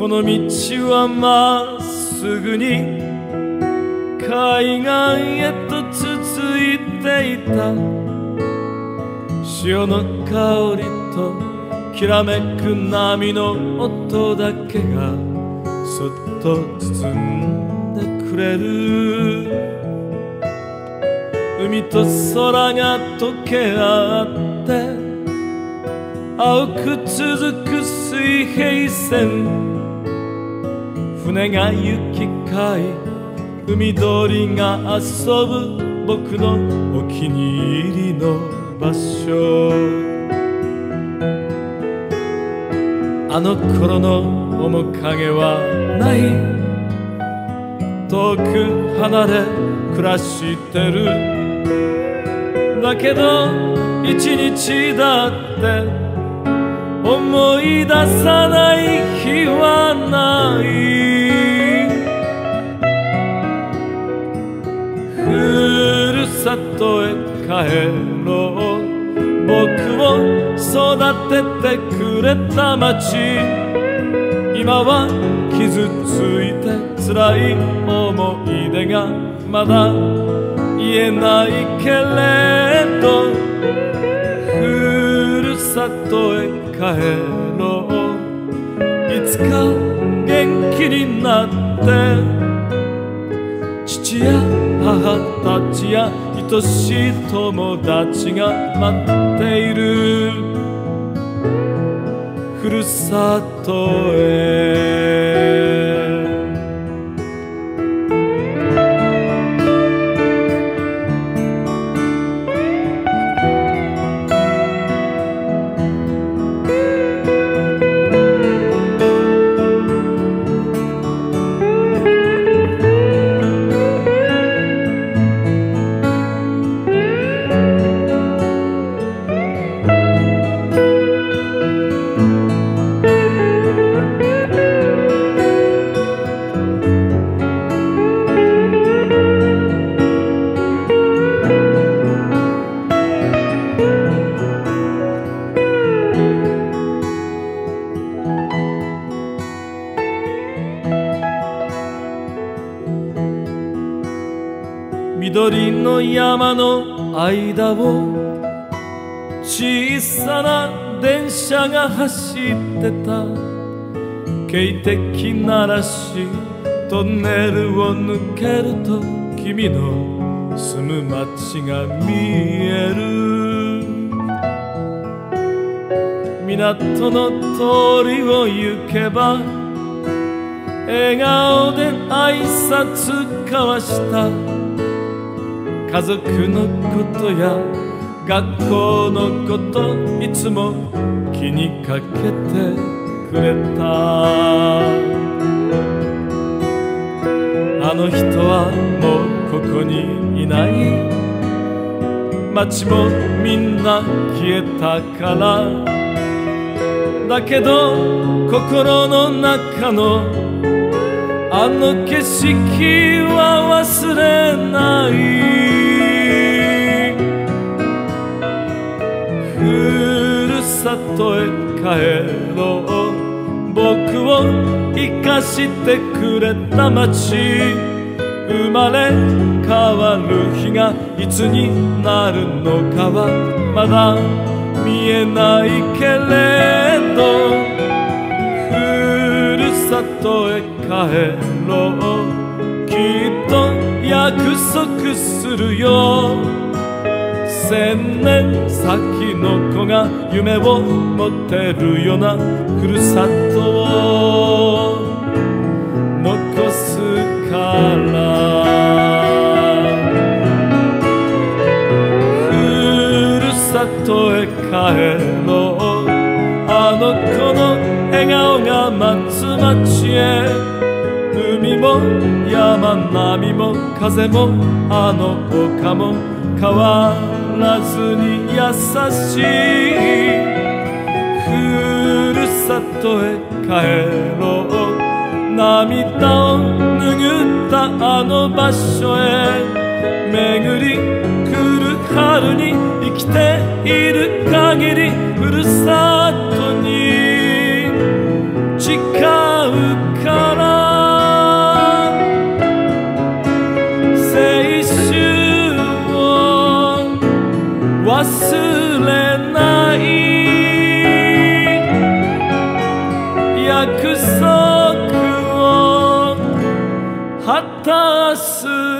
この道はまっすぐに海岸へと続いていた。潮の香りときらめく波の音だけがそっと包んでくれる。海と空が溶け合って青く続く水平線。船が行き交い海鳥が遊ぶ僕のお気に入りの場所。あの頃の面影はない。遠く離れ暮らしてる。だけど一日だって。思い出さない日はない。るさとへ帰ろう。僕を育ててくれた街。今は傷ついて辛い思い出がまだ言えないけれど。ふるさとへ帰ろう。いつか元気になって。父や母たちや愛しい友達が待っている。ふるさとへ。緑の山の間を小さな電車が走ってた。警笛鳴らしトンネルを抜けると君の住む街が見える。港の通りを行けば笑顔で挨拶交わした。家族のことや学校のこといつも気にかけてくれた。あの人はもうここにいない。街もみんな消えたから。だけど心の中のあの景色は忘れない。とへ帰ろう僕を生かしてくれた街生まれ変わる日がいつになるのかはまだ見えないけれど。ふるさとへ帰ろう。きっと約束するよ。千年先の子が夢を持てるようなふるさとを残すから。ふるさとへ帰ろう。あの子の笑顔が待つ街へ。海も山並みも風もあの丘も変わらずに優しい。ふるさとへ帰ろう。涙を拭ったあの場所へ。巡り来る春に生きている限り。ふるさ忘れない。約束を果たす。